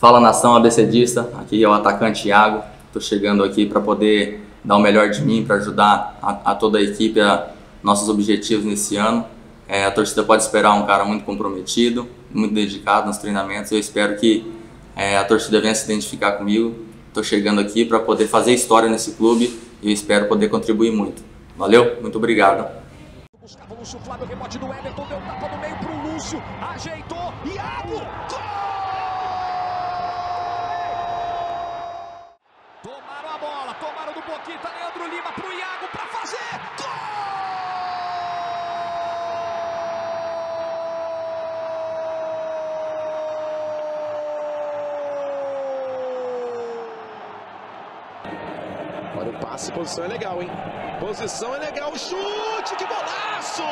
Fala nação abecedista, aqui é o atacante Thiago. Estou chegando aqui para poder dar o melhor de mim, para ajudar a, a, toda a equipe a nossos objetivos nesse ano. É, a torcida pode esperar um cara muito comprometido, muito dedicado nos treinamentos. Eu espero que é, a torcida venha se identificar comigo. Estou chegando aqui para poder fazer história nesse clube e espero poder contribuir muito. Valeu, muito obrigado. Buscava o Lúcio Flávio, rebote do Everton, deu tapa no meio pro Lúcio, ajeitou, Iago, gol! Boquita, Leandro Lima pro Iago para fazer. Gol! Olha o passe, posição é legal, hein? Posição é legal, chute, que golaço!